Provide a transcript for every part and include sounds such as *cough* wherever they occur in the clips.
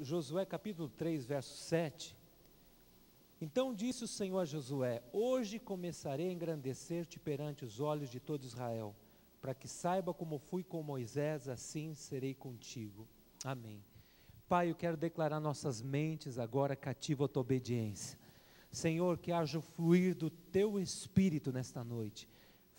Josué capítulo 3, verso 7. Então disse o Senhor a Josué: Hoje começarei a engrandecer-te perante os olhos de todo Israel, para que saiba como fui com Moisés, assim serei contigo. Amém. Pai, eu quero declarar nossas mentes agora cativo à tua obediência. Senhor, que haja o fluir do teu espírito nesta noite.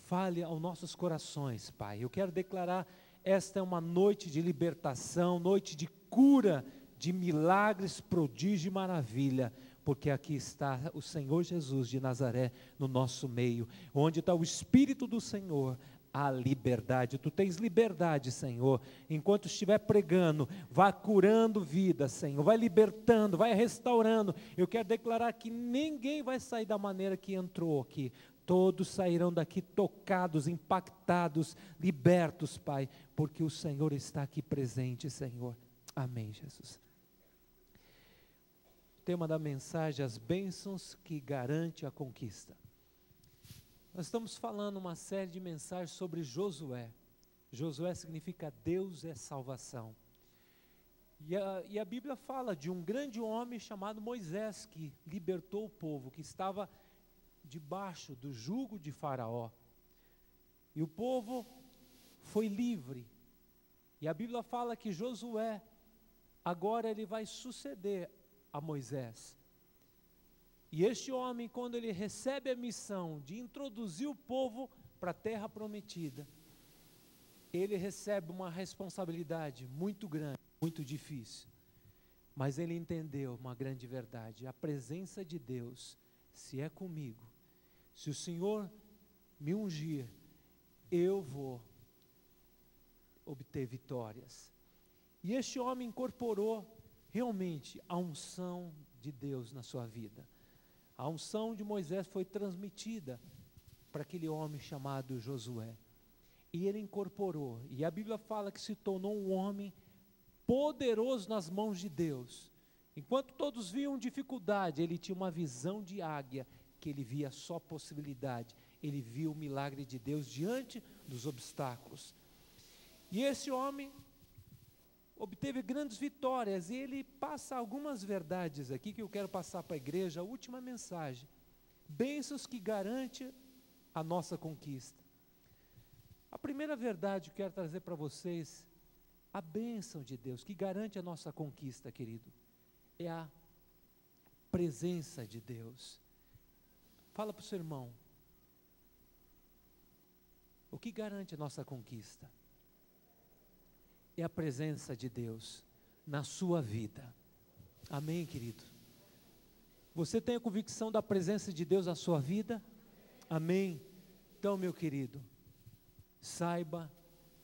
Fale aos nossos corações, Pai. Eu quero declarar esta é uma noite de libertação, noite de cura, de milagres, prodígio e maravilha porque aqui está o Senhor Jesus de Nazaré no nosso meio, onde está o Espírito do Senhor, a liberdade. Tu tens liberdade, Senhor. Enquanto estiver pregando, vá curando vida, Senhor. Vai libertando, vai restaurando. Eu quero declarar que ninguém vai sair da maneira que entrou aqui. Todos sairão daqui tocados, impactados, libertos, Pai, porque o Senhor está aqui presente, Senhor. Amém, Jesus. Tema da mensagem: as bênçãos que garante a conquista. Nós estamos falando uma série de mensagens sobre Josué. Josué significa Deus é salvação. E a, e a, Bíblia fala de um grande homem chamado Moisés, que libertou o povo, que estava debaixo do jugo de Faraó. E o povo foi livre. E a Bíblia fala que Josué, agora ele vai suceder a Moisés. E este homem, quando ele recebe a missão de introduzir o povo para a terra prometida, ele recebe uma responsabilidade muito grande, muito difícil. Mas ele entendeu uma grande verdade: a presença de Deus, se é comigo, se o Senhor me ungir, eu vou obter vitórias. E este homem incorporou realmente a unção de Deus na sua vida. A unção de Moisés foi transmitida para aquele homem chamado Josué. E ele incorporou, e a Bíblia fala que se tornou um homem poderoso nas mãos de Deus. Enquanto todos viam dificuldade, ele tinha uma visão de águia, que ele via só possibilidade. Ele viu o milagre de Deus diante dos obstáculos. E esse homem obteve grandes vitórias e ele passa algumas verdades aqui que eu quero passar para a igreja, a última mensagem. Bênçãos que garante a nossa conquista. A primeira verdade que eu quero trazer para vocês, a bênção de Deus que garante a nossa conquista, querido, é a presença de Deus. Fala para o seu irmão. O que garante a nossa conquista? É a presença de Deus na sua vida. Amém, querido? Você tem a convicção da presença de Deus na sua vida? Amém? Então, meu querido, saiba,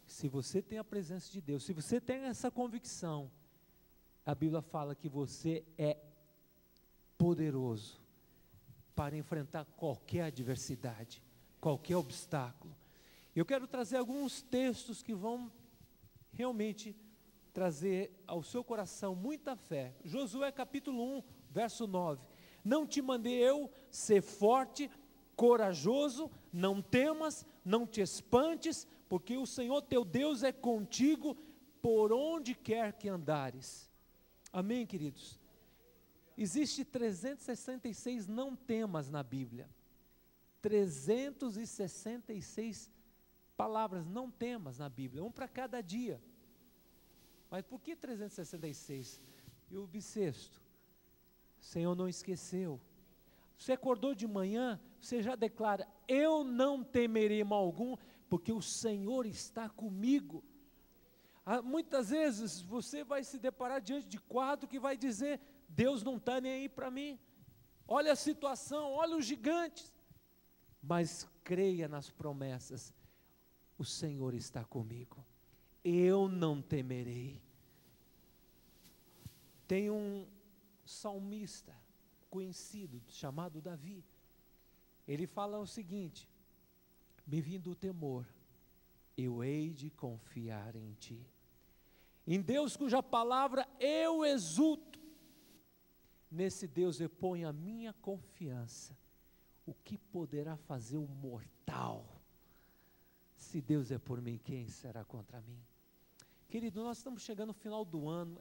se você tem a presença de Deus, se você tem essa convicção, a Bíblia fala que você é poderoso para enfrentar qualquer adversidade, qualquer obstáculo. Eu quero trazer alguns textos que vão realmente trazer ao seu coração muita fé. Josué capítulo 1, verso 9. Não te mandei eu ser forte, corajoso, não temas, não te espantes, porque o Senhor teu Deus é contigo por onde quer que andares. Amém, queridos? Existe 366 não temas na Bíblia. 366 palavras não temas na Bíblia, um para cada dia. Mas por que 366? E o bissexto? O Senhor não esqueceu. Você acordou de manhã, você já declara: Eu não temerei mal algum, porque o Senhor está comigo. Ah, muitas vezes você vai se deparar diante de quadro que vai dizer: Deus não está nem aí para mim. Olha a situação, olha os gigantes. Mas creia nas promessas o Senhor está comigo, eu não temerei. Tem um salmista conhecido chamado Davi. Ele fala o seguinte: Me vindo o temor, eu hei de confiar em ti. Em Deus cuja palavra eu exulto. Nesse Deus eu ponho a minha confiança. O que poderá fazer o mortal? Se Deus é por mim, quem será contra mim? Querido, nós estamos chegando no final do ano.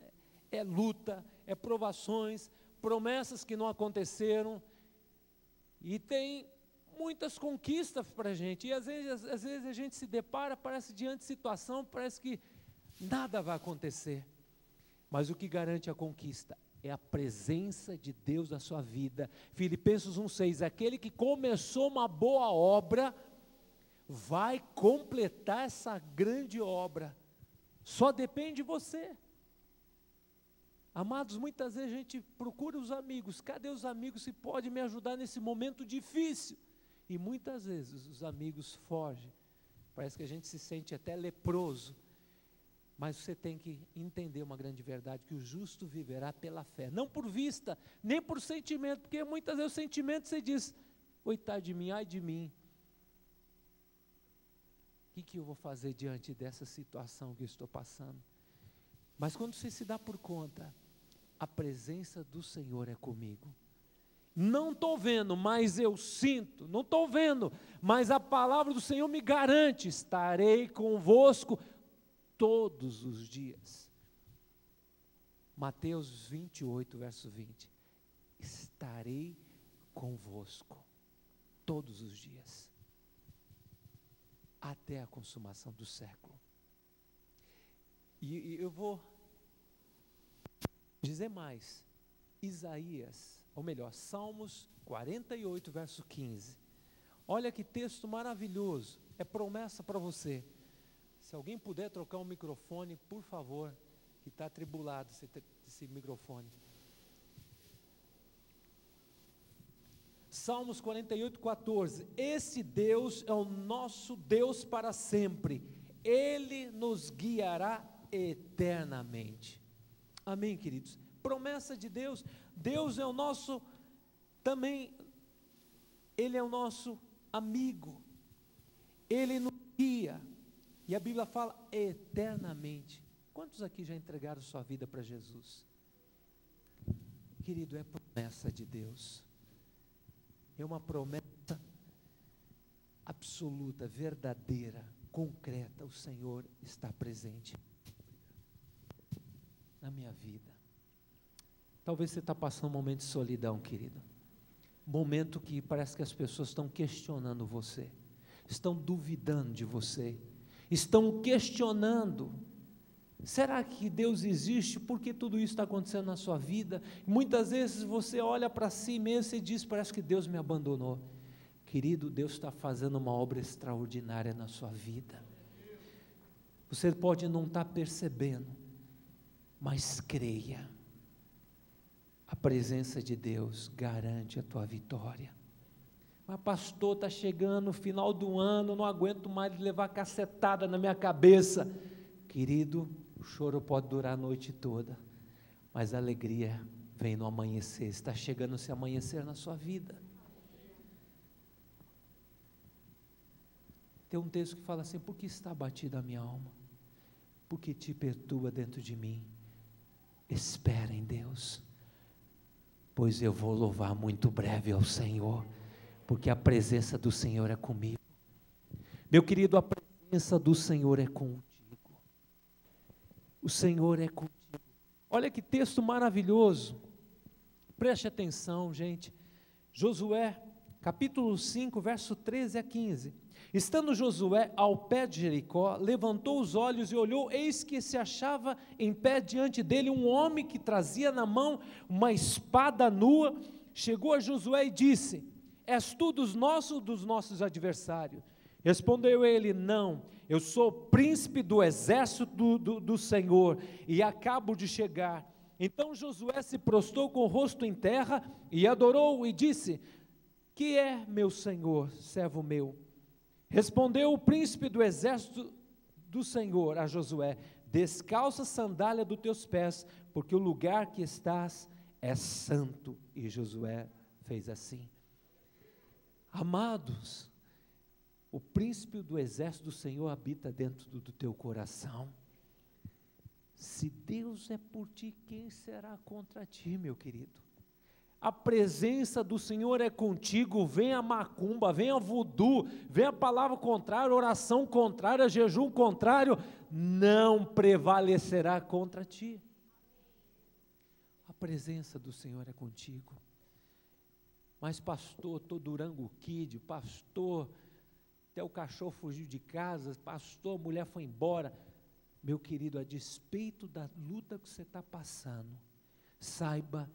é luta, é provações, promessas que não aconteceram, e tem muitas conquistas para a gente, e às vezes, às vezes a gente se depara, parece diante de situação, parece que nada vai acontecer, mas o que garante a conquista é a presença de Deus na sua vida. Filipenses 1,6: aquele que começou uma boa obra, vai completar essa grande obra, só depende de você. Amados, muitas vezes a gente procura os amigos, cadê os amigos que podem me ajudar nesse momento difícil? E muitas vezes os amigos fogem, parece que a gente se sente até leproso mas você tem que entender uma grande verdade: que o justo viverá pela fé, não por vista, nem por sentimento, porque muitas vezes o sentimento você diz, coitado de mim, ai de mim. Que, que eu vou fazer diante dessa situação que eu estou passando? Mas quando você se dá por conta, a presença do Senhor é comigo. Não estou vendo, mas eu sinto. Não estou vendo, mas a palavra do Senhor me garante: estarei convosco todos os dias. Mateus 28, verso 20: Estarei convosco todos os dias, até a consumação do século. E, e eu vou dizer mais. Isaías, ou melhor, Salmos 48, verso 15. Olha que texto maravilhoso, é promessa para você. Se alguém puder trocar um microfone, por favor, que está atribulado esse, esse microfone. Salmos 48, 14. Esse Deus é o nosso Deus para sempre, Ele nos guiará eternamente. Amém, queridos? Promessa de Deus, Deus é o nosso, também, Ele é o nosso amigo, Ele nos guia, e a Bíblia fala eternamente. Quantos aqui já entregaram sua vida para Jesus? Querido, é promessa de Deus. É uma promessa absoluta, verdadeira, concreta. O Senhor está presente na minha vida. Talvez você está passando um momento de solidão, querido. Momento que parece que as pessoas estão questionando você, estão duvidando de você estão questionando: será que Deus existe? Por que tudo isso está acontecendo na sua vida? Muitas vezes você olha para si mesmo e diz: parece que Deus me abandonou. Querido, Deus está fazendo uma obra extraordinária na sua vida. Você pode não estar tá percebendo, mas creia. A presença de Deus garante a tua vitória. Mas pastor, está chegando o final do ano, não aguento mais levar cacetada na minha cabeça. Querido, o choro pode durar a noite toda, mas a alegria vem no amanhecer. Está chegando esse amanhecer na sua vida. Tem um texto que fala assim: por que está abatida a minha alma? Porque te perturba dentro de mim. Espera em Deus, pois eu vou louvar muito breve ao Senhor porque a presença do Senhor é comigo. Meu querido, a presença do Senhor é contigo. O Senhor é contigo. Olha que texto maravilhoso. Preste atenção, gente. Josué, capítulo 5, verso 13 a 15. Estando Josué ao pé de Jericó, levantou os olhos e olhou, eis que se achava em pé diante dele um homem que trazia na mão uma espada nua. Chegou a Josué e disse: És tu dos nossos dos nossos adversários? Respondeu ele: Não, eu sou príncipe do exército do, do, do, Senhor e acabo de chegar. Então Josué se prostrou com o rosto em terra e adorou e disse: Que é, meu senhor, servo meu? Respondeu o príncipe do exército do Senhor a Josué: Descalça a sandália dos teus pés, porque o lugar que estás é santo. E Josué fez assim. Amados, o príncipe do exército do Senhor habita dentro do, teu coração. Se Deus é por ti, quem será contra ti, meu querido? A presença do Senhor é contigo, vem a macumba, vem a voodoo, vem a palavra contrária, oração contrária, jejum contrário, não prevalecerá contra ti. presença do Senhor é contigo. Mas, pastor, estou Durango Kid, pastor, até o cachorro fugiu de casa, pastor, a mulher foi embora. Meu querido, a despeito da luta que você está passando, saiba,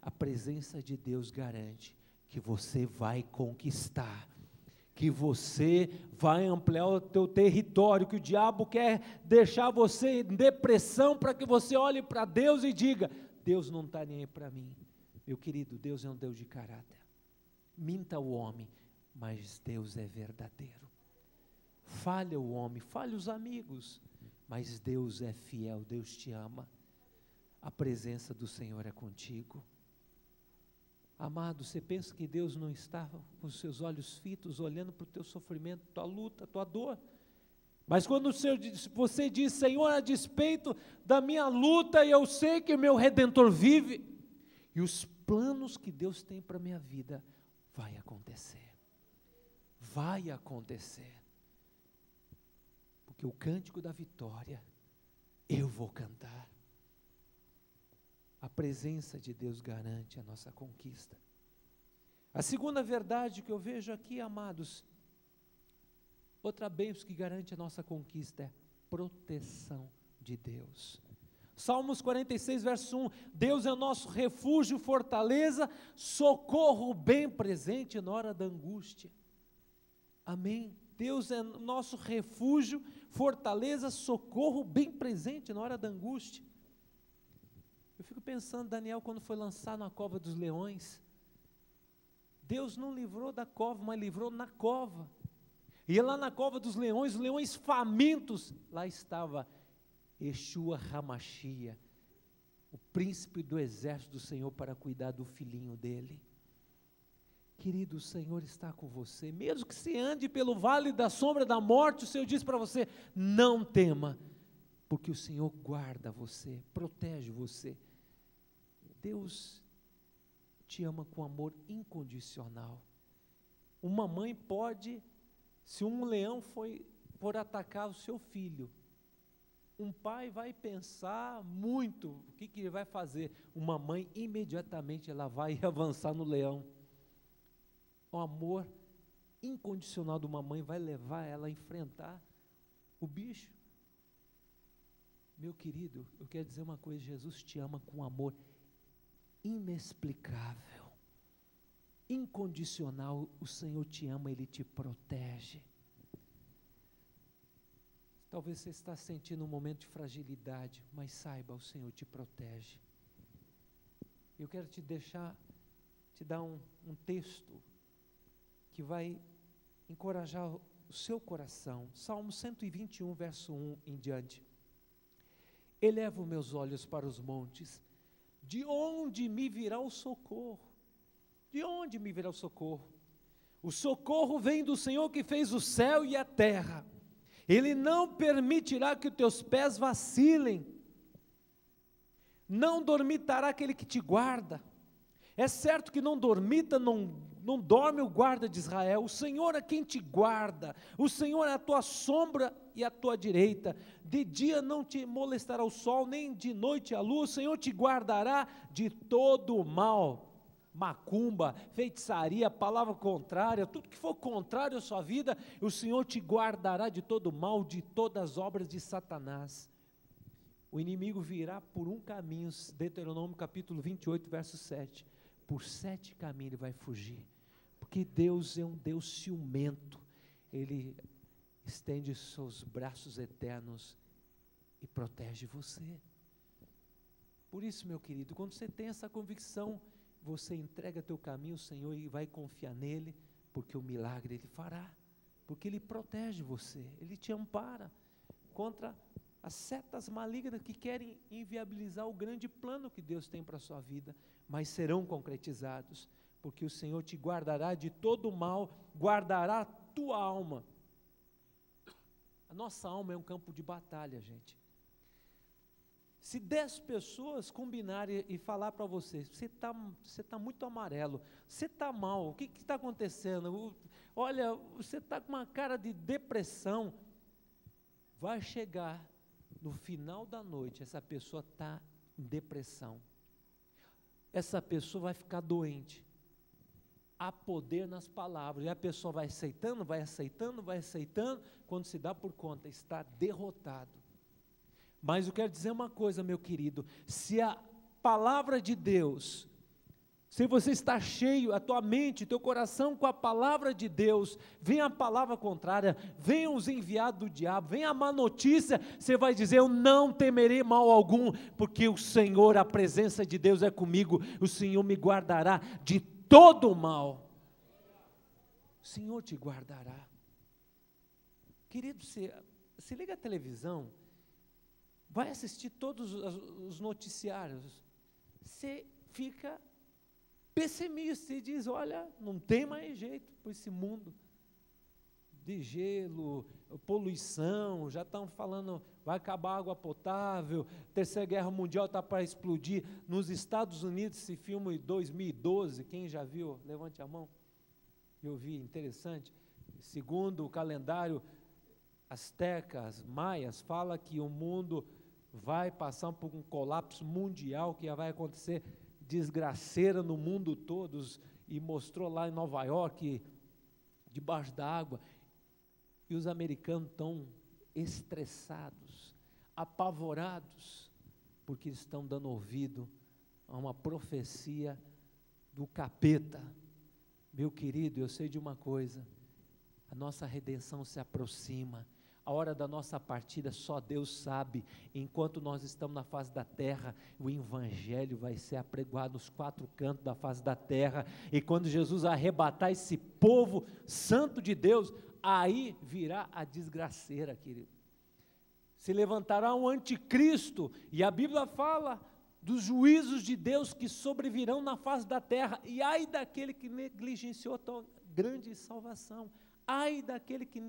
a presença de Deus garante que você vai conquistar, que você vai ampliar o teu território, que o diabo quer deixar você em depressão para que você olhe para Deus e diga: Deus não está nem aí para mim. Meu querido, Deus é um Deus de caráter. Minta o homem, mas Deus é verdadeiro. Falha o homem, falha os amigos, mas Deus é fiel, Deus te ama. A presença do Senhor é contigo. Amado, você pensa que Deus não está com os seus olhos fitos, olhando para o teu sofrimento, tua luta, tua dor? Mas quando você diz, Senhor, a despeito da minha luta, eu sei que meu redentor vive, e os planos que Deus tem para a minha vida vai acontecer. Vai acontecer. Porque o cântico da vitória eu vou cantar. A presença de Deus garante a nossa conquista. A segunda verdade que eu vejo aqui, amados, outra bênção que garante a nossa conquista é proteção de Deus. Salmos 46, verso 1: Deus é nosso refúgio, fortaleza, socorro bem presente na hora da angústia. Amém. Deus é nosso refúgio, fortaleza, socorro bem presente na hora da angústia. Eu fico pensando, Daniel, quando foi lançado na cova dos leões, Deus não livrou da cova, mas livrou na cova. E lá na cova dos leões, os leões famintos, lá estava Yeshua Hamashia, o príncipe do exército do Senhor para cuidar do filhinho dele. Querido, o Senhor está com você, mesmo que você ande pelo vale da sombra da morte, o Senhor diz para você: não tema, porque o Senhor guarda você, protege você. Deus te ama com amor incondicional. Uma mãe pode, se um leão foi por atacar o seu filho, um pai vai pensar muito o que, que ele vai fazer. Uma mãe imediatamente ela vai *laughs* avançar no leão. O amor incondicional de uma mãe vai levar ela a enfrentar o bicho. Meu querido, eu quero dizer uma coisa: Jesus te ama com amor inexplicável, incondicional. O Senhor te ama, Ele te protege. Talvez você está sentindo um momento de fragilidade, mas saiba, o Senhor te protege. Eu quero te deixar, te dar um, um texto que vai encorajar o seu coração. Salmo 121, verso 1 em diante. Elevo meus olhos para os montes, de onde me virá o socorro? De onde me virá o socorro? O socorro vem do Senhor que fez o céu e a terra. Ele não permitirá que os teus pés vacilem, não dormitará aquele que te guarda. É certo que não dormita, não, não dorme o guarda de Israel, o Senhor é quem te guarda, o Senhor é a tua sombra e a tua direita. De dia não te molestará o sol, nem de noite a lua, o Senhor te guardará de todo o mal macumba, feitiçaria, palavra contrária, tudo que for contrário à sua vida, o Senhor te guardará de todo mal, de todas as obras de Satanás. O inimigo virá por um caminho, Deuteronômio capítulo 28, verso 7. Por sete caminhos ele vai fugir, porque Deus é um Deus ciumento, ele estende seus braços eternos e protege você. Por isso, meu querido, quando você tem essa convicção, você entrega teu caminho ao Senhor e vai confiar nele, porque o milagre ele fará, porque ele protege você, ele te ampara contra as setas malignas que querem inviabilizar o grande plano que Deus tem para a sua vida, mas serão concretizados, porque o Senhor te guardará de todo mal, guardará a tua alma. A nossa alma é um campo de batalha, gente. Se dez pessoas combinarem e falar para você, você está você tá muito amarelo, você está mal, o que está acontecendo? Olha, você está com uma cara de depressão. Vai chegar no final da noite, essa pessoa está em depressão. essa pessoa vai ficar doente. Há poder nas palavras, e a pessoa vai aceitando, vai aceitando, vai aceitando, quando se dá por conta, está derrotado. Mas eu quero dizer uma coisa, meu querido: se a palavra de Deus se você está cheio, a tua mente, teu coração com a palavra de Deus, vem a palavra contrária, vem os enviados do diabo, vem a má notícia, você vai dizer: Eu não temerei mal algum, porque o Senhor, a presença de Deus é comigo, o Senhor me guardará de todo o mal. O Senhor te guardará. Querido, se, se liga a televisão, vai assistir todos os noticiários, você fica pessimista e diz: olha, não tem mais jeito para esse mundo de gelo, poluição, já estão falando, vai acabar a água potável, terceira guerra mundial está para explodir. Nos Estados Unidos, esse filme 2012, quem já viu, levante a mão. Eu vi, interessante. Segundo o calendário astecas, maias, fala que o mundo vai passar por um colapso mundial que vai acontecer desgraceira no mundo todo e mostrou lá em Nova York, debaixo d'água, e os americanos estão estressados, apavorados, porque estão dando ouvido a uma profecia do capeta. Meu querido, eu sei de uma coisa: a nossa redenção se aproxima a hora da nossa partida só Deus sabe. Enquanto nós estamos na face da terra, o Evangelho vai ser apregoado nos quatro cantos da face da terra. E quando Jesus arrebatar esse povo santo de Deus, aí virá a desgraceira, querido. Se levantará um anticristo, e a Bíblia fala dos juízos de Deus que sobrevirão na face da terra, e ai daquele que negligenciou tão grande salvação, ai daquele que,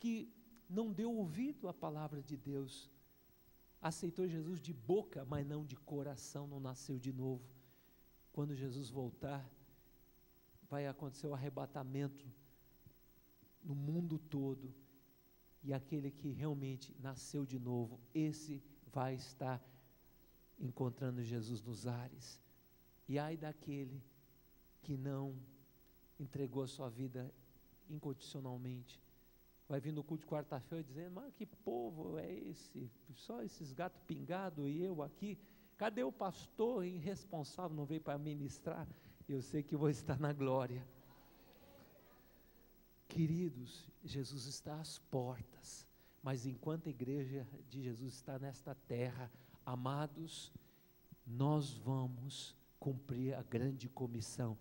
que não deu ouvido à palavra de Deus, aceitou Jesus de boca, mas não de coração, não nasceu de novo. Quando Jesus voltar, vai acontecer o arrebatamento no mundo todo, e aquele que realmente nasceu de novo, esse vai estar encontrando Jesus nos ares. E ai daquele que não entregou a sua vida incondicionalmente vai vir no culto de quarta-feira dizendo, mas que povo é esse? Só esses gatos pingados e eu aqui. Cadê o pastor irresponsável? Não veio para ministrar? Eu sei que vou *laughs* estar na glória. Queridos, Jesus está às portas, mas enquanto a igreja de Jesus está nesta terra, amados, nós vamos cumprir a grande comissão.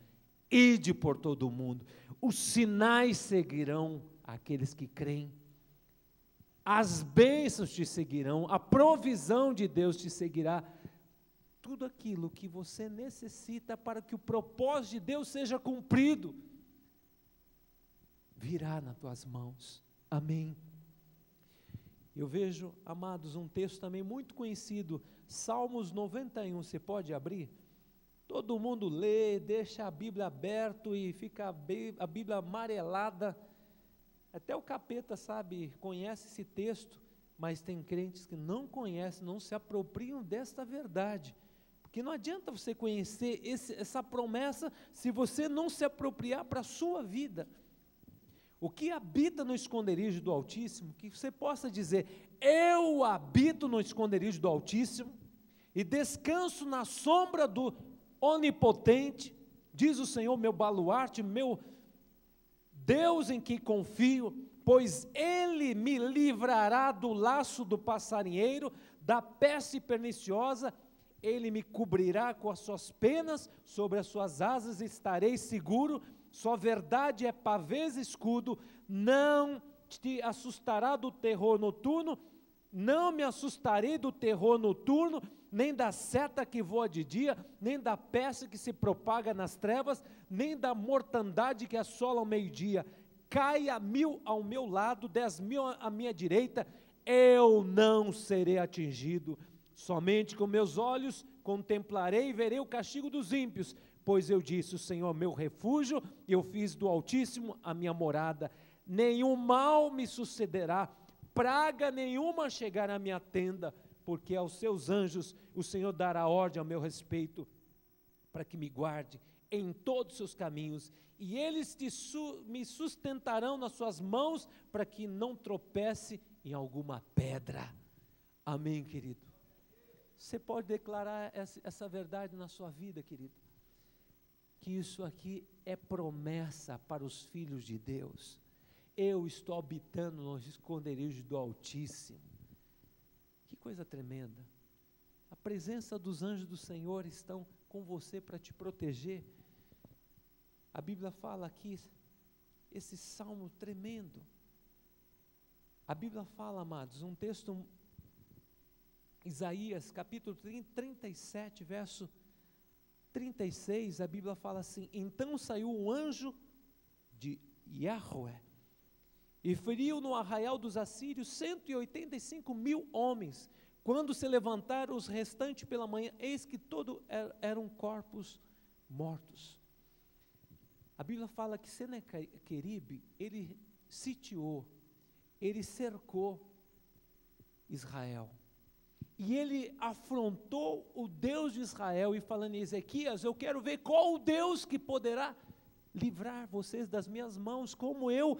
Ide por todo o mundo, os sinais seguirão aqueles que creem. As bênçãos te seguirão, a provisão de Deus te seguirá. Tudo aquilo que você necessita para que o propósito de Deus seja cumprido, virá nas tuas mãos. Amém. Eu vejo, amados, um texto também muito conhecido, Salmos 91. Você pode abrir? Todo mundo lê, deixa a Bíblia aberta e fica a Bíblia amarelada até o capeta sabe, conhece esse texto, mas tem crentes que não conhecem, não se apropriam desta verdade. Porque não adianta você conhecer esse, essa promessa se você não se apropriar para a sua vida. O que habita no esconderijo do Altíssimo, que você possa dizer, eu habito no esconderijo do Altíssimo e descanso na sombra do Onipotente, diz o Senhor, meu baluarte, meu Deus em que confio, pois Ele me livrará do laço do passarinheiro, da peste perniciosa, Ele me cobrirá com as suas penas, sobre as suas asas estarei seguro, sua verdade é pavês escudo, não te assustará do terror noturno, não me assustarei do terror noturno, nem da seta que voa de dia, nem da peste que se propaga nas trevas, nem da mortandade que assola ao meio-dia. Caia mil ao meu lado, dez mil à minha direita, eu não serei atingido. Somente com meus olhos contemplarei e verei o castigo dos ímpios, pois eu disse: O Senhor meu refúgio, eu fiz do Altíssimo a minha morada. Nenhum mal me sucederá, praga nenhuma chegará à minha tenda porque aos seus anjos o Senhor dará ordem ao meu respeito, para que me guarde em todos os seus caminhos, e eles su me sustentarão nas suas mãos, para que não tropece em alguma pedra. Amém, querido? Você pode declarar essa, essa verdade na sua vida, querido? Que isso aqui é promessa para os filhos de Deus. Eu estou habitando no esconderijo do Altíssimo. Que coisa tremenda. A presença dos anjos do Senhor estão com você para te proteger. A Bíblia fala aqui esse salmo tremendo. A Bíblia fala, amados, um texto Isaías capítulo 37, verso 36, a Bíblia fala assim: Então saiu um anjo de Yahweh e feriu no arraial dos assírios 185 mil homens. Quando se levantaram os restantes pela manhã, eis que todos er, eram corpos mortos. A Bíblia fala que Senequeribe, ele sitiou, ele cercou Israel. E ele afrontou o Deus de Israel e falando em Ezequias, eu quero ver qual o Deus que poderá livrar vocês das minhas mãos, como eu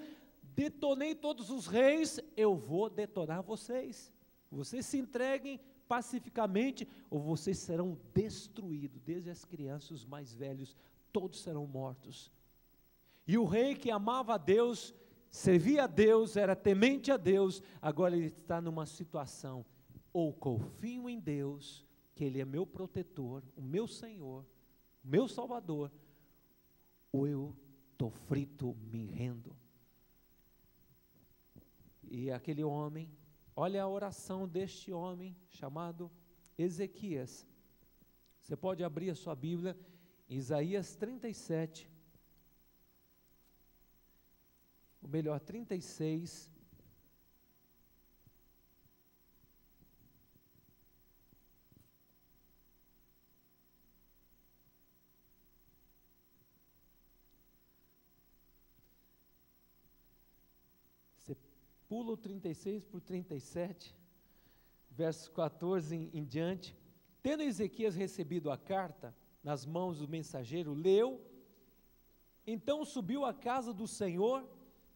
detonei todos os reis, eu vou detonar vocês. Vocês se entreguem pacificamente ou vocês serão destruídos, desde as crianças, os mais velhos, todos serão mortos. E o rei que amava a Deus, servia a Deus, era temente a Deus, agora ele está numa situação, ou confio em Deus, que Ele é meu protetor, o meu Senhor, o meu Salvador, ou eu estou frito, me rendo. E aquele homem, olha a oração deste homem chamado Ezequias. Você pode abrir a sua Bíblia, Isaías 37, ou melhor, 36, pula o 36 por 37, versos 14 em, em diante. Tendo Ezequias recebido a carta nas mãos do mensageiro, leu, então subiu à casa do Senhor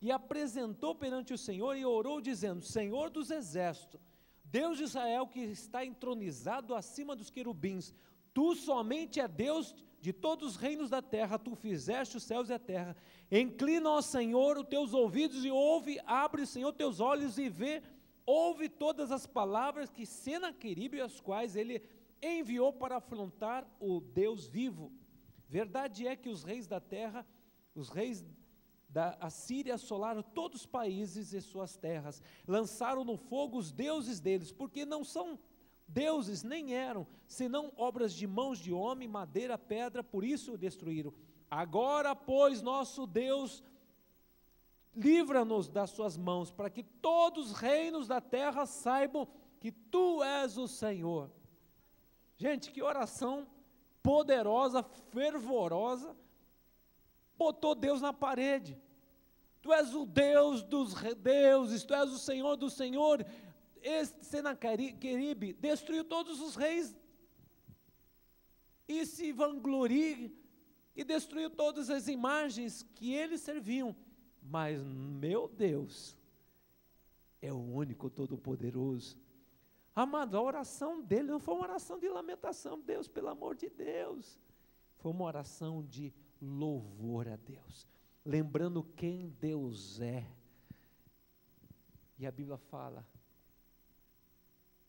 e apresentou perante o Senhor e orou, dizendo: Senhor dos exércitos, Deus de Israel que está entronizado acima dos querubins, tu somente é Deus de todos os reinos da terra, tu fizeste os céus e a terra. Inclina, ó Senhor, os teus ouvidos e ouve, abre, Senhor, teus olhos e vê, ouve todas as palavras que Senaqueribe, as quais ele enviou para afrontar o Deus vivo. Verdade é que os reis da terra, os reis da Assíria assolaram todos os países e suas terras, lançaram no fogo os deuses deles, porque não são deuses, nem eram, senão obras de mãos de homem, madeira, pedra, por isso o destruíram. Agora, pois, nosso Deus, livra-nos das suas mãos, para que todos os reinos da terra saibam que tu és o Senhor. Gente, que oração poderosa, fervorosa, botou Deus na parede. Tu és o Deus dos deuses, tu és o Senhor do Senhor. Senaqueribe destruiu todos os reis e se vangloria e destruiu todas as imagens que eles serviam. Mas meu Deus é o único todo-poderoso. Amado, a oração dele não foi uma oração de lamentação, Deus, pelo amor de Deus. Foi uma oração de louvor a Deus, lembrando quem Deus é. E a Bíblia fala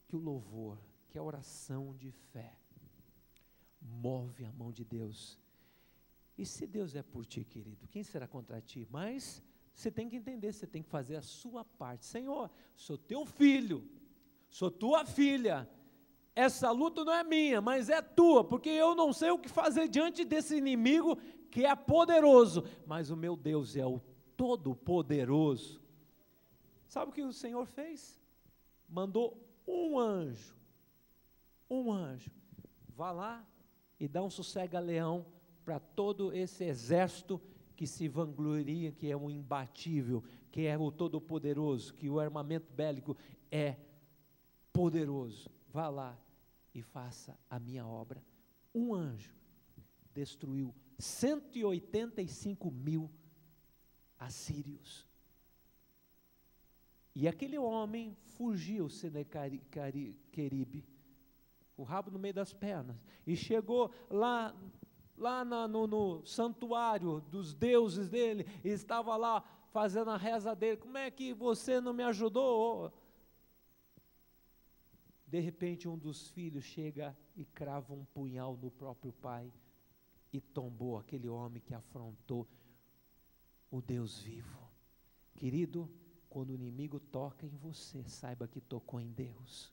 que o louvor, que a oração de fé, move a mão de Deus e se Deus é por ti, querido, quem será contra ti? Mas você tem que entender, você tem que fazer a sua parte. Senhor, sou teu filho, sou tua filha. Essa luta não é minha, mas é tua, porque eu não sei o que fazer diante desse inimigo que é poderoso, mas o meu Deus é o todo-poderoso. Sabe o que o Senhor fez? Mandou um anjo, um anjo, vá lá e dá um sossega-leão para todo esse exército que se vangloria que é um imbatível, que é o todo-poderoso, que o armamento bélico é poderoso. Vá lá e faça a minha obra. Um anjo. destruiu 185 mil assírios. E aquele homem fugiu, Senequeribe, o rabo no meio das pernas, e chegou lá, lá na, no, no santuário dos deuses dele, e estava lá fazendo a reza dele. Como é que você não me ajudou? De repente, um dos filhos chega e crava um punhal no próprio pai e tombou aquele homem que afrontou o Deus vivo. Querido, quando o inimigo toca em você, saiba que tocou em Deus.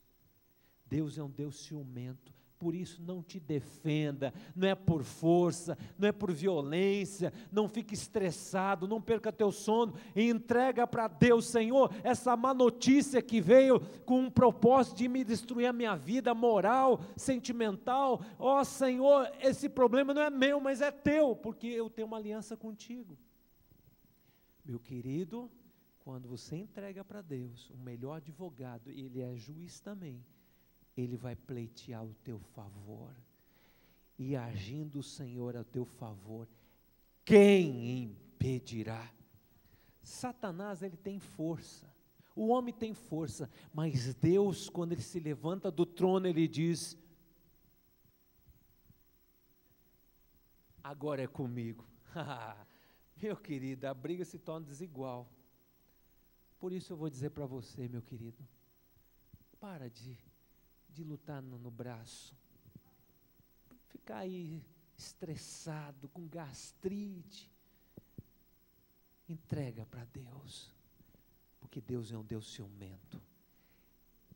Deus é um Deus ciumento, por isso, não te defenda, não é por força, não é por violência, não fique estressado, não perca teu sono e entrega para Deus, Senhor, essa má notícia que veio com um propósito de me destruir a minha vida moral, sentimental. Ó oh, Senhor, esse problema não é meu, mas é teu, porque eu tenho uma aliança contigo. Meu querido, quando você entrega para Deus o melhor advogado, ele é juiz também ele vai pleitear o teu favor. E agindo o Senhor a teu favor, quem impedirá? Satanás, ele tem força. O homem tem força, mas Deus, quando ele se levanta do trono, ele diz: Agora é comigo. *laughs* meu querido, a briga se torna desigual. Por isso eu vou dizer para você, meu querido, para de de lutar no, no braço. Ficar aí estressado, com gastrite. Entrega para Deus. Porque Deus é um Deus ciumento.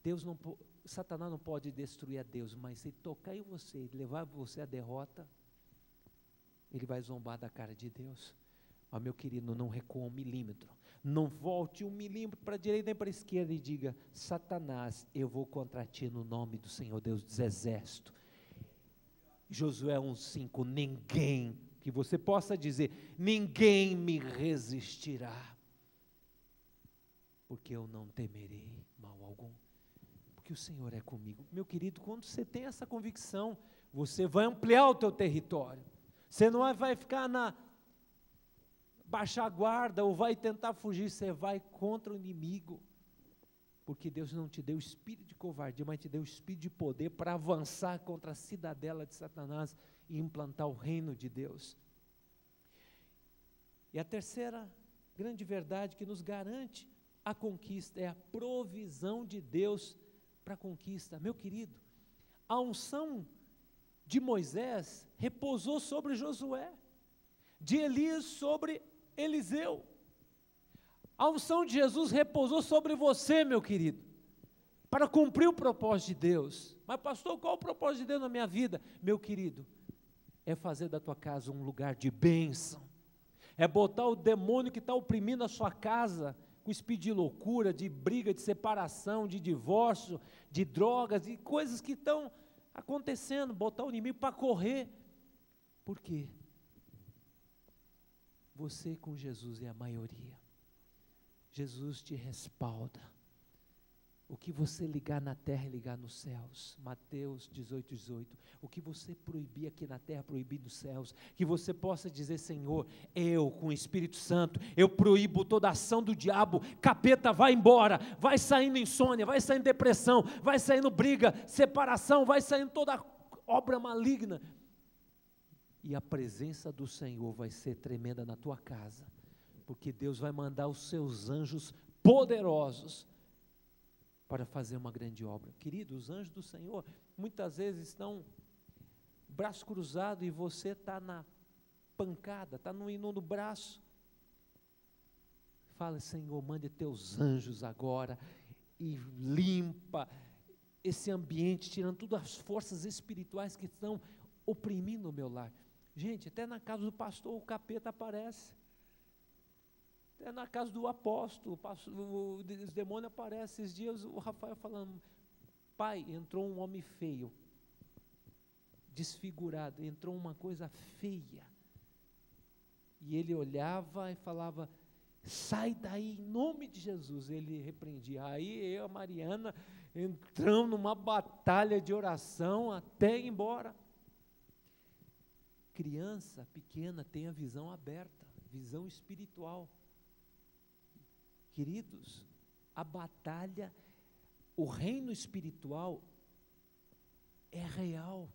Deus não Satanás não pode destruir a Deus, mas se tocar em você, levar você à derrota, ele vai zombar da cara de Deus. Mas meu querido, não recua um milímetro. Não volte um milímetro para a direita nem para a esquerda e diga: Satanás, eu vou contra ti no nome do Senhor Deus dos Exércitos. Josué 1,5: Ninguém, que você possa dizer, ninguém me resistirá, porque eu não temerei mal algum, porque o Senhor é comigo. Meu querido, quando você tem essa convicção, você vai ampliar o teu território. Você não vai ficar na, baixar a guarda ou vai tentar fugir, você vai contra o inimigo. Porque Deus não te deu espírito de covardia, mas te deu espírito de poder para avançar contra a cidadela de Satanás e implantar o reino de Deus. E a terceira grande verdade que nos garante a conquista é a provisão de Deus para a conquista. Meu querido, a unção de Moisés repousou sobre Josué, de Elias sobre Eliseu. A unção de Jesus repousou sobre você, meu querido, para cumprir o propósito de Deus. Mas, pastor, qual o propósito de Deus na minha vida? Meu querido, é fazer da tua casa um lugar de bênção, é botar o demônio que está oprimindo a sua casa, com espírito de loucura, de briga, de separação, de divórcio, de drogas, de coisas que estão acontecendo, botar o inimigo para correr. Por quê? Você com Jesus é a maioria. Jesus te respalda. O que você ligar na terra é ligar nos céus. Mateus 18, 18. O que você proibir aqui na terra, proibir nos céus. Que você possa dizer, Senhor, eu com o Espírito Santo, eu proíbo toda ação do diabo. Capeta, vai embora. Vai saindo insônia, vai saindo depressão, vai saindo briga, separação, vai saindo toda obra maligna e a presença do Senhor vai ser tremenda na tua casa, porque Deus vai mandar os seus anjos poderosos para fazer uma grande obra. Querido, os anjos do Senhor muitas vezes estão braço cruzado e você está na pancada, está no, no braço. Fala, Senhor, mande teus anjos agora e limpa esse ambiente, tirando todas as forças espirituais que estão oprimindo o meu lar. Gente, até na casa do pastor o capeta aparece. Até na casa do apóstolo, o, os demônios aparecem. Esses dias o Rafael falando, pai, entrou um homem feio, desfigurado, entrou uma coisa feia. E ele olhava e falava, sai daí em nome de Jesus. Ele repreendia. Aí eu, a Mariana, entramos numa batalha de oração até ir embora. Criança pequena tem a visão aberta, visão espiritual. Queridos, a batalha, o reino espiritual é real,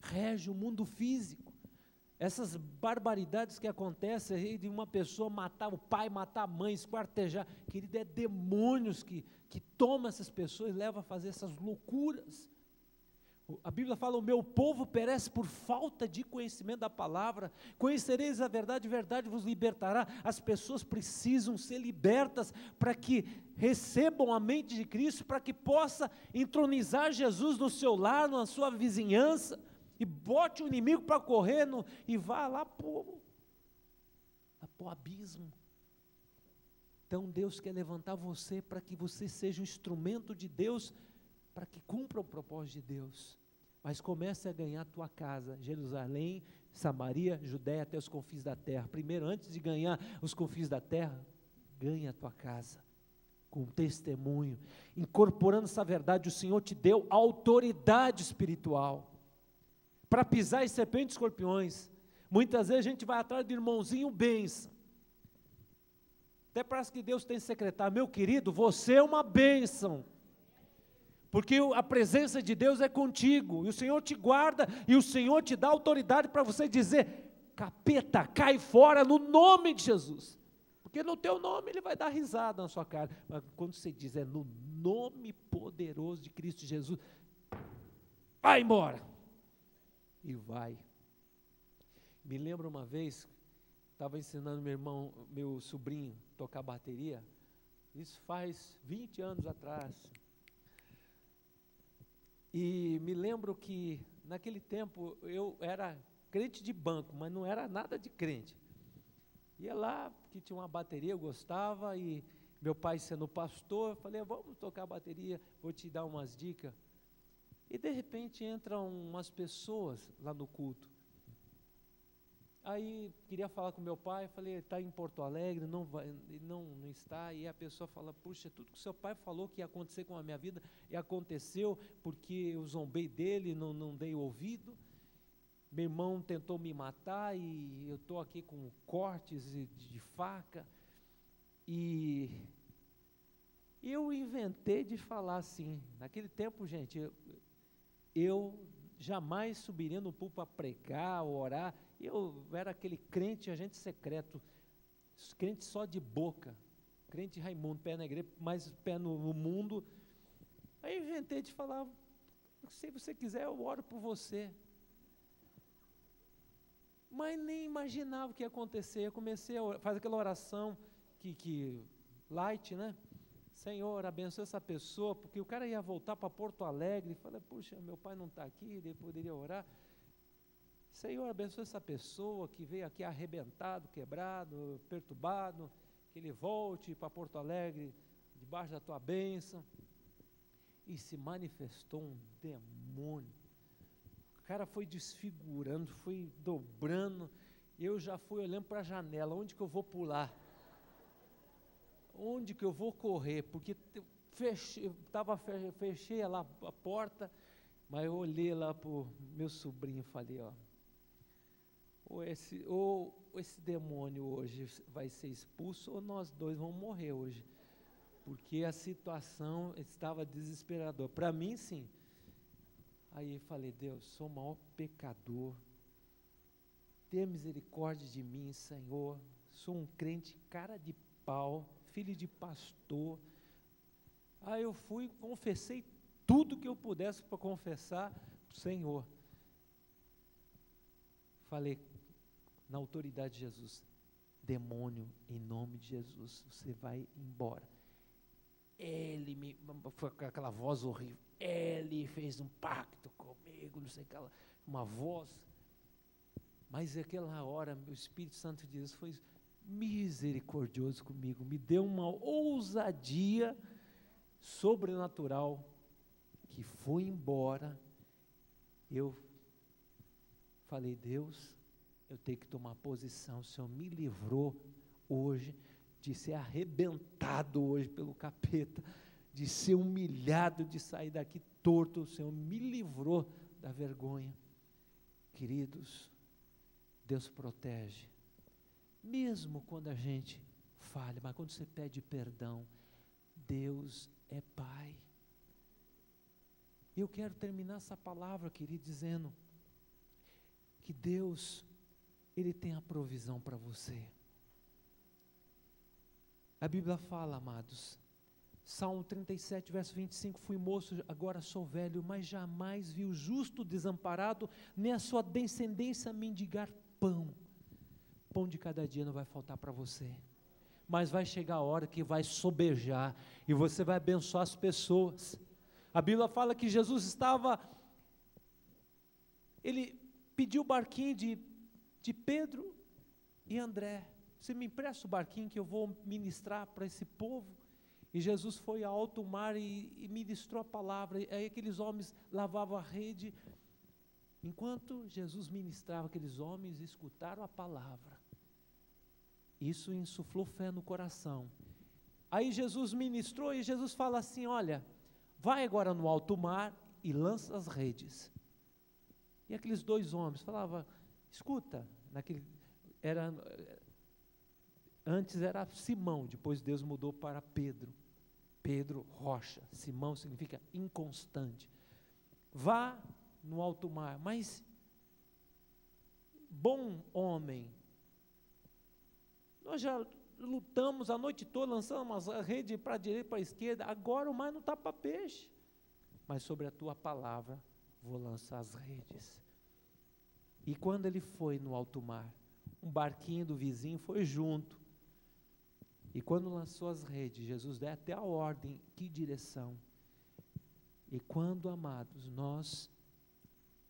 rege o mundo físico. Essas barbaridades que acontecem de uma pessoa matar o pai, matar a mãe, esquartejar, querido, é demônios que, que tomam essas pessoas e levam a fazer essas loucuras. A Bíblia fala: o meu povo perece por falta de conhecimento da palavra. Conhecereis a verdade, a verdade vos libertará. As pessoas precisam ser libertas para que recebam a mente de Cristo, para que possa entronizar Jesus no seu lar, na sua vizinhança, e bote o inimigo para correr no, e vá lá para o abismo. Então Deus quer levantar você para que você seja um instrumento de Deus para que cumpra o propósito de Deus. Mas comece a ganhar tua casa, Jerusalém, Samaria, Judéia, até os confins da terra. Primeiro, antes de ganhar os confins da terra, ganha a tua casa com testemunho, incorporando essa verdade, o Senhor te deu autoridade espiritual para pisar em serpentes e escorpiões. Muitas vezes a gente vai atrás do irmãozinho bênção. Até parece que Deus tem secretário, meu querido, você é uma bênção porque a presença de Deus é contigo, e o Senhor te guarda, e o Senhor te dá autoridade para você dizer: capeta, cai fora no nome de Jesus. Porque no teu nome ele vai dar risada na sua cara. Mas quando você diz é no nome poderoso de Cristo Jesus, vai embora. E vai. Me lembro uma vez, estava ensinando meu irmão, meu sobrinho, tocar bateria. Isso faz 20 anos atrás. E me lembro que naquele tempo eu era crente de banco, mas não era nada de crente. Ia lá, que tinha uma bateria, eu gostava, e meu pai sendo pastor, eu falei, vamos tocar bateria, vou te dar umas dicas. E de repente entram umas pessoas lá no culto. Aí queria falar com meu pai, falei, está em Porto Alegre, não, vai, não, não está. E a pessoa fala, puxa, tudo que seu pai falou que ia acontecer com a minha vida, e aconteceu porque eu zombei dele, não, não dei ouvido. Meu irmão tentou me matar e eu estou aqui com cortes de, de faca. E eu inventei de falar assim. Naquele tempo, gente, eu, eu jamais subiria no púlpito para pregar ou orar eu era aquele crente, agente secreto, crente só de boca, crente Raimundo, pé na igreja, mais pé no, no mundo. Aí inventei de falar, se você quiser, eu oro por você. Mas nem imaginava o que ia acontecer. Eu comecei a fazer aquela oração que, que light, né? Senhor, abençoe essa pessoa, porque o cara ia voltar para Porto Alegre. Falei, puxa, meu pai não está aqui, ele poderia orar. Senhor, abençoe essa pessoa que veio aqui arrebentado, quebrado, perturbado, que ele volte para Porto Alegre debaixo da tua bênção. E se manifestou um demônio. O cara foi desfigurando, foi dobrando. Eu já fui olhando para a janela, onde que eu vou pular? Onde que eu vou correr? Porque fechei, tava, fechei lá a porta, mas eu olhei lá para o meu sobrinho e falei, ó, ou esse, ou esse demônio hoje vai ser expulso, ou nós dois vamos morrer hoje. Porque a situação estava desesperadora. Para mim, sim. Aí falei, Deus, sou o maior pecador. Tenha misericórdia de mim, Senhor. Sou um crente cara de pau, filho de pastor. Aí eu fui, confessei tudo que eu pudesse para confessar para o Senhor. Falei, na autoridade de Jesus. Demônio, em nome de Jesus, você vai embora. Ele me. Foi aquela voz horrível. Ele fez um pacto comigo, não sei aquela. Uma voz. Mas aquela hora, o Espírito Santo de Deus foi misericordioso comigo, me deu uma ousadia sobrenatural que foi embora. Eu falei, Deus, eu tenho que tomar posição. O Senhor me livrou hoje de ser arrebentado hoje pelo capeta, de ser humilhado, de sair daqui torto. O Senhor me livrou da vergonha. Queridos, Deus protege. Mesmo quando a gente falha, mas quando você pede perdão, Deus é Pai. Eu quero terminar essa palavra, querido, dizendo que Deus, Ele tem a provisão para você. A Bíblia fala, amados, Salmo 37, verso 25: Fui moço, agora sou velho, mas jamais vi o justo desamparado, nem a sua descendência mendigar pão. Pão de cada dia não vai faltar para você, mas vai chegar a hora que vai sobejar e você vai abençoar as pessoas. A Bíblia fala que Jesus estava, ele pediu o barquinho de, de Pedro e André. Você me empresta o barquinho que eu vou ministrar para esse povo? E Jesus foi a alto mar e, e ministrou a palavra. E aí aqueles homens lavavam a rede. Enquanto Jesus ministrava, aqueles homens escutaram a palavra. Isso insuflou fé no coração. Aí Jesus ministrou e Jesus fala assim: Olha, vai agora no alto mar e lança as redes. E aqueles dois homens falavam: Escuta, naquele, era, antes era Simão, depois Deus mudou para Pedro. Pedro, rocha. Simão significa inconstante. Vá no alto mar, mas bom homem. Nós já lutamos a noite toda, lançamos a rede para a direita para a esquerda, agora o mar não está para peixe. Mas sobre a tua palavra vou lançar as redes. E quando ele foi no alto mar, um barquinho do vizinho foi junto. E quando lançou as redes, Jesus deu até a ordem, que direção. E quando, amados, nós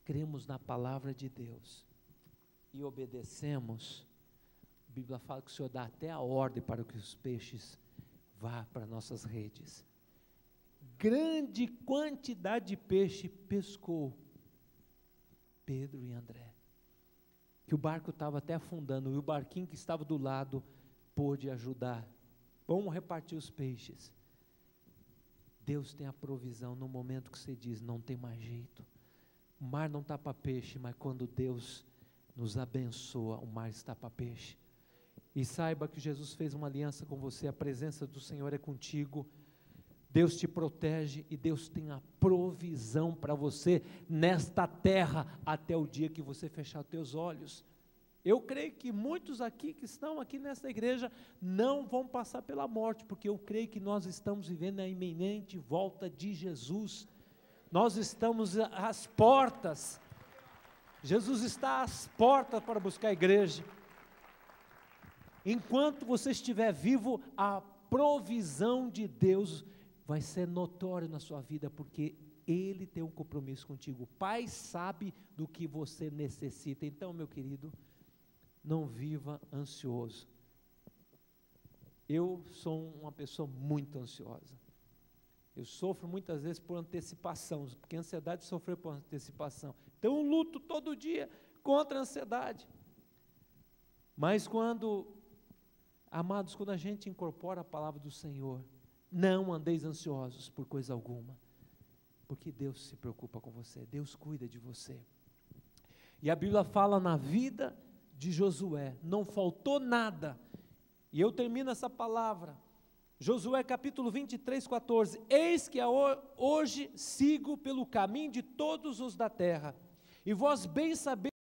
cremos na palavra de Deus e obedecemos, a Bíblia fala que o Senhor dá até a ordem para que os peixes vá para nossas redes. Grande quantidade de peixe pescou Pedro e André. Que o barco estava até afundando e o barquinho que estava do lado pôde ajudar Vamos repartir os peixes. Deus tem a provisão no momento que você diz: não tem mais jeito. O mar não está para peixe, mas quando Deus nos abençoa, o mar está para peixe. E saiba que Jesus fez uma aliança com você, a presença do Senhor é contigo. Deus te protege e Deus tem a provisão para você nesta terra até o dia que você fechar os teus olhos. Eu creio que muitos aqui que estão aqui nessa igreja não vão passar pela morte, porque eu creio que nós estamos vivendo a iminente volta de Jesus. Nós estamos às portas. Jesus está às portas para buscar a igreja. Enquanto você estiver vivo, a provisão de Deus vai ser notória na sua vida, porque Ele tem um compromisso contigo. O Pai sabe do que você necessita. Então, meu querido, não viva ansioso. Eu sou uma pessoa muito ansiosa. Eu sofro muitas vezes por antecipação, porque a ansiedade sofreu por antecipação. Então eu luto todo dia contra a ansiedade. Mas quando, amados, quando a gente incorpora a palavra do Senhor, não andeis ansiosos por coisa alguma, porque Deus se preocupa com você, Deus cuida de você. E a Bíblia fala na vida de Josué, não faltou nada. E eu termino essa palavra. Josué capítulo 23, 14: Eis que hoje sigo pelo caminho de todos os da terra, e vós bem sabeis